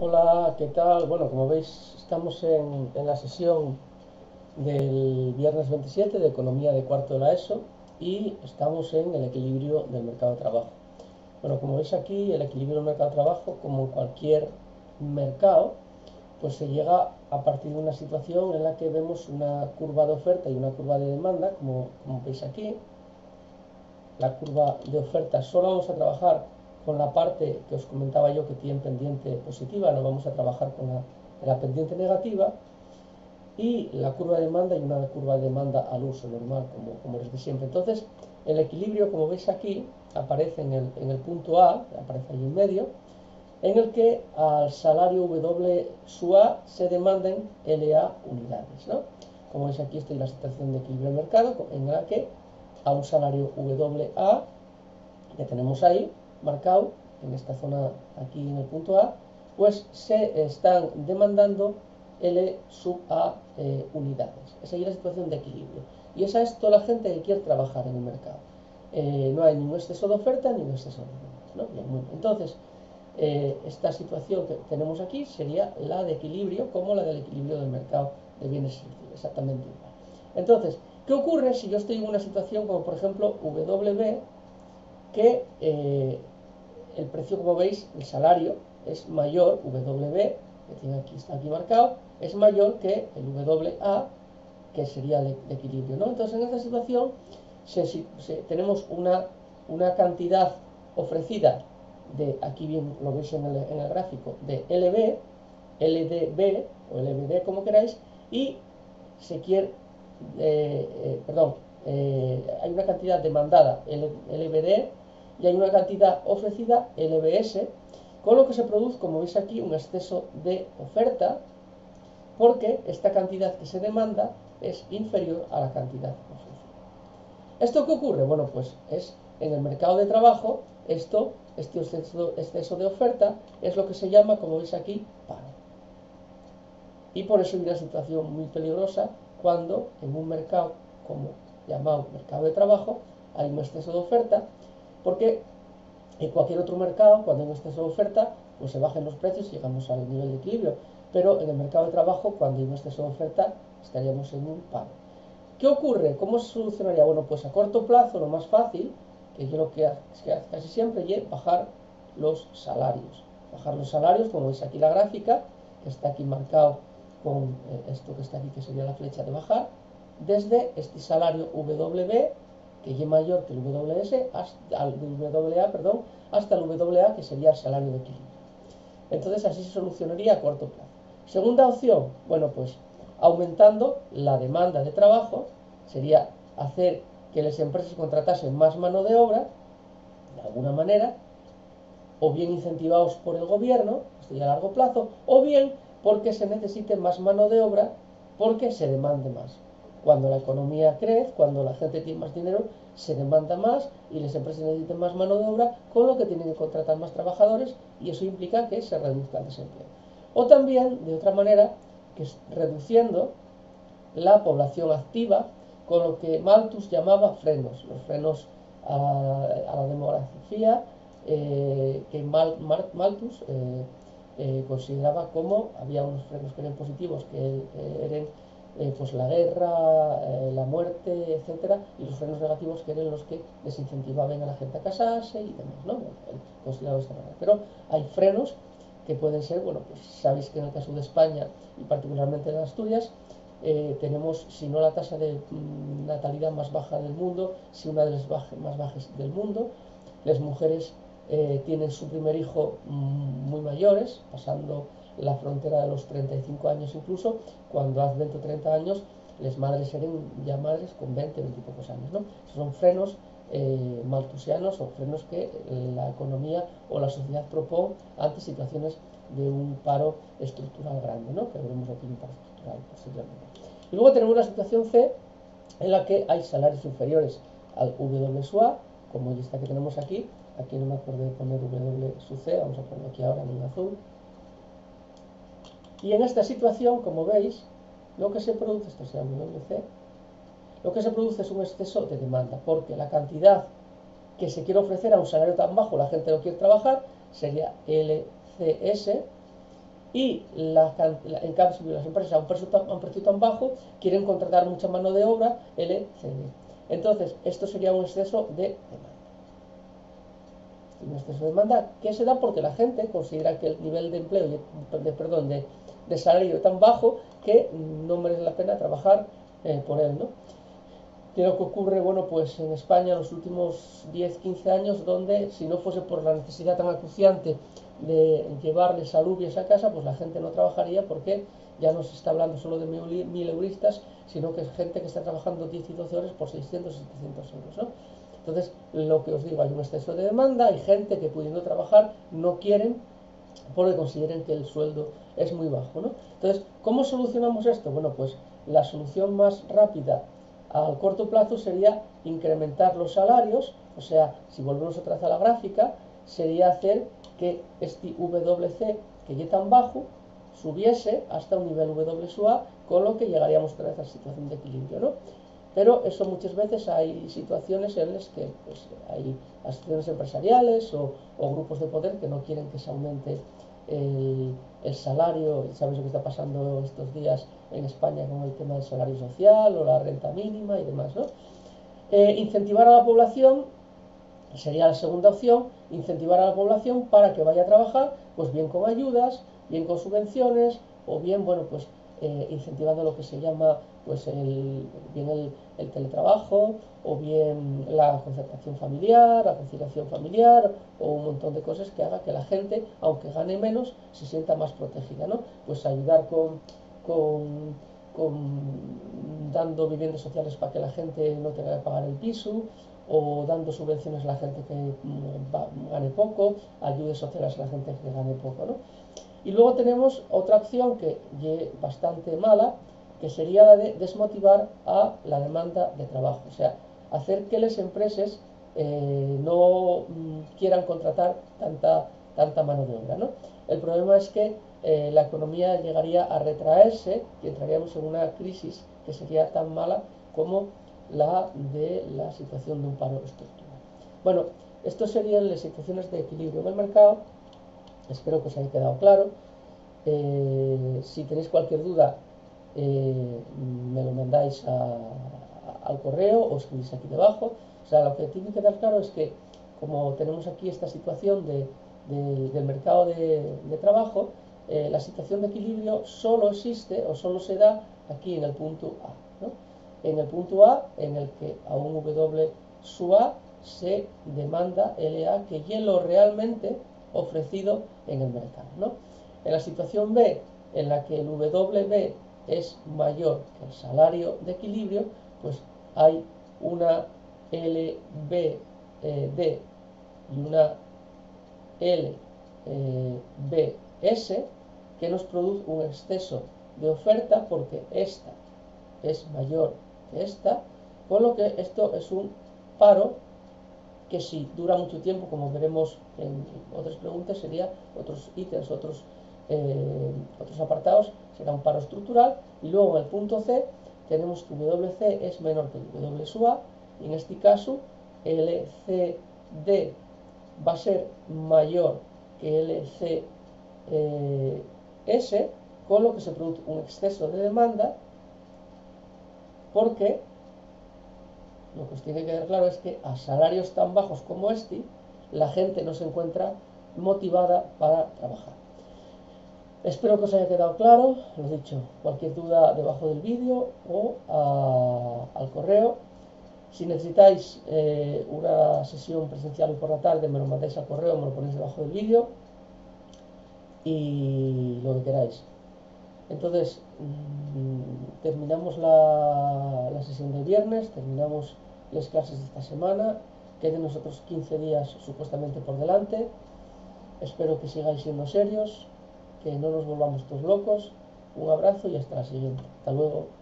Hola, ¿qué tal? Bueno, como veis, estamos en, la sesión del viernes 27 de Economía de cuarto de la ESO y estamos en el equilibrio del mercado de trabajo. Bueno, como veis aquí, el equilibrio del mercado de trabajo, como cualquier mercado, pues se llega a partir de una situación en la que vemos una curva de oferta y una curva de demanda, como, como veis aquí. La curva de oferta solo vamos a trabajar con la parte que os comentaba yo que tiene pendiente positiva, no vamos a trabajar con la, pendiente negativa y la curva de demanda y una curva de demanda al uso normal, como, como de siempre. Entonces, el equilibrio, como veis aquí, aparece en el, en el punto A, aparece ahí en medio, en el que al salario W su A se demanden LA unidades. ¿no? Como veis aquí, estoy en la situación de equilibrio del mercado, en la que a un salario WA que tenemos ahí, marcado en esta zona aquí en el punto A, pues se están demandando L sub A eh, unidades. Esa es la situación de equilibrio. Y esa es toda la gente que quiere trabajar en el mercado. Eh, no hay ningún exceso de oferta ni un exceso de demanda. Entonces, eh, esta situación que tenemos aquí sería la de equilibrio como la del equilibrio del mercado de bienes y servicios, exactamente igual. Entonces, ¿qué ocurre si yo estoy en una situación como por ejemplo WB que eh, el precio, como veis, el salario es mayor, W, que tiene aquí, está aquí marcado, es mayor que el WA, que sería de, equilibrio. ¿no? Entonces, en esta situación tenemos una, una cantidad ofrecida de, aquí bien lo veis en el, gráfico, de LB, LDB o LBD como queráis, y se quiere, eh, eh, perdón, hay una cantidad demandada LBD y hay una cantidad ofrecida LBS, con lo que se produce, como veis aquí, un exceso de oferta, porque esta cantidad que se demanda es inferior a la cantidad ofrecida. ¿Esto qué ocurre? Bueno, pues es en el mercado de trabajo, esto, este exceso, de oferta, es lo que se llama, como veis aquí, paro. Y por eso hay una situación muy peligrosa cuando en un mercado como llamado mercado de trabajo hay un exceso de oferta porque en cualquier otro mercado, cuando hay un exceso de oferta, pues se bajan los precios y llegamos al nivel de equilibrio. Pero en el mercado de trabajo, cuando hay un exceso de oferta, estaríamos en un paro. ¿Qué ocurre? ¿Cómo se solucionaría? Bueno, pues a corto plazo lo más fácil, que yo lo que hace casi siempre, es bajar los salarios. Bajar los salarios, como veis aquí la gráfica, que está aquí marcado con eh, esto que está aquí, que sería la flecha de bajar, desde este salario W que Y mayor que el WS, hasta el WA, perdón, hasta el WA, que sería el salario de equilibrio. Entonces así se solucionaría a corto plazo. Segunda opción, bueno, pues aumentando la demanda de trabajo, sería hacer que las empresas contratasen más mano de obra, de alguna manera, o bien incentivados por el gobierno, esto ya a largo plazo, o bien porque se necesite más mano de obra porque se demande más. Cuando la economía crece, cuando la gente tiene más dinero, se demanda más y las empresas necesitan más mano de obra, con lo que tienen que contratar más trabajadores y eso implica que se reduzca el desempleo. O también, de otra manera, que es reduciendo la población activa con lo que Malthus llamaba frenos, los frenos a, la demografía eh, que Malthus eh, eh, consideraba como había unos frenos que eran positivos, que eran eh, pues la guerra, eh, la muerte, etcétera, y los frenos negativos que eran los que desincentivaban a la gente a casarse y demás, ¿no? Pero hay frenos que pueden ser, bueno, pues sabéis que en el caso de España y particularmente en Asturias, eh, tenemos, si no la tasa de mm, natalidad más baja del mundo, si una de las más bajas del mundo, las mujeres tienen su primer hijo mm, muy mayores, pasando la frontera de los 35 años incluso, cuando hace 20 o 30 años las madres eran ya madres con 20, 20 y pocos años. ¿no? Son frenos eh, maltusianos o frenos que la economía o la sociedad propone ante situaciones de un paro estructural grande, ¿no? que veremos aquí estructural. Y luego tenemos la situación C, en la que hay salarios inferiores al WSUA, como esta que tenemos aquí, aquí no me acuerdo de poner W C, vamos a ponerlo aquí ahora en azul, y en esta situación, como veis, lo que se produce, esto se llama WC, lo que se produce es un exceso de demanda, porque la cantidad que se quiere ofrecer a un salario tan bajo, la gente no quiere trabajar, sería LCS, y en cambio las empresas a un precio tan bajo quieren contratar mucha mano de obra LCD. Entonces, esto sería un exceso de demanda. Un exceso de demanda que se da porque la gente considera que el nivel de empleo, de, perdón, de, de salario es tan bajo que no merece la pena trabajar eh, por él, ¿no? ¿Qué es lo que ocurre? Bueno, pues en España en los últimos 10-15 años, donde si no fuese por la necesidad tan acuciante de llevarles alubias a casa, pues la gente no trabajaría porque ya no se está hablando solo de mil euristas, sino que es gente que está trabajando 10 y 12 horas por 600 700 euros, ¿no? Entonces, lo que os digo, hay un exceso de demanda, hay gente que pudiendo trabajar no quieren porque consideren que el sueldo es muy bajo, ¿no? Entonces, ¿cómo solucionamos esto? Bueno, pues la solución más rápida al corto plazo sería incrementar los salarios, o sea, si volvemos otra vez a la gráfica, sería hacer que este WC, que ya tan bajo, subiese hasta un nivel WSUA, con lo que llegaríamos otra vez a la situación de equilibrio, ¿no? Pero eso muchas veces hay situaciones en las que pues, hay asociaciones empresariales o, grupos de poder que no quieren que se aumente el, salario, sabes lo que está pasando estos días en España con el tema del salario social o la renta mínima y demás, ¿no? Eh, incentivar a la población sería la segunda opción, incentivar a la población para que vaya a trabajar, pues bien con ayudas, bien con subvenciones, o bien, bueno, pues eh, incentivando lo que se llama pues el, bien el, el, teletrabajo o bien la concertación familiar, la conciliación familiar o un montón de cosas que haga que la gente, aunque gane menos, se sienta más protegida, ¿no? Pues ayudar con, con, dando viviendas sociales para que la gente no tenga que pagar el piso o dando subvenciones a la gente que mm, gane poco, ayudas sociales a la gente que gane poco, ¿no? Y luego tenemos otra opción que es bastante mala, que sería la de desmotivar a la demanda de trabajo, o sea, hacer que las empresas eh, no mm, quieran contratar tanta, tanta mano de obra. ¿no? El problema es que eh, la economía llegaría a retraerse y entraríamos en una crisis que sería tan mala como la de la situación de un paro estructural. Bueno, estos serían las situaciones de equilibrio en el mercado. Espero que os haya quedado claro. Eh, si tenéis cualquier duda, eh, me lo mandáis al correo o escribís aquí debajo. O sea, lo que tiene que dar claro es que como tenemos aquí esta situación del mercado de, trabajo, eh, la situación de equilibrio solo existe o solo se da aquí en el punto A. En el punto A, en el que a un W su A se demanda LA que hielo realmente ofrecido en el mercado. En la situación B, en la que el WB es mayor que el salario de equilibrio, pues hay una LBD y una LBS que nos produce un exceso de oferta porque esta es mayor que esta, con lo que esto es un paro que si dura mucho tiempo, como veremos en otras preguntas, sería otros ítems, otros eh, otros apartados será un paro estructural y luego en el punto C tenemos que WC es menor que W y en este caso LCD va a ser mayor que LCS eh, con lo que se produce un exceso de demanda porque lo que os tiene que quedar claro es que a salarios tan bajos como este la gente no se encuentra motivada para trabajar. Espero que os haya quedado claro, lo dicho, cualquier duda debajo del vídeo o al correo. Si necesitáis eh, una sesión presencial por la tarde, me lo mandáis al correo, me lo ponéis debajo del vídeo y lo que queráis. Entonces, mm, terminamos la, la, sesión del viernes, terminamos las clases de esta semana, queden nosotros 15 días supuestamente por delante. Espero que sigáis siendo serios, que no nos volvamos todos locos. Un abrazo y hasta la siguiente. Hasta luego.